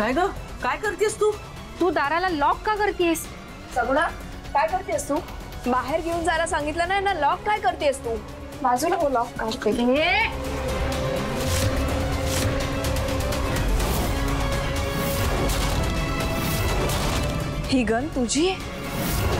काय ग? काय करतेस तू? तू दाराला लॉक का करतेस? सगुणा काय करतेस तू? बाहेर घेऊन जायला सांगितलं नाही ना? लॉक काय करतेस तू? बाजूला हो लॉक काढते ही! गन तुझी? आहे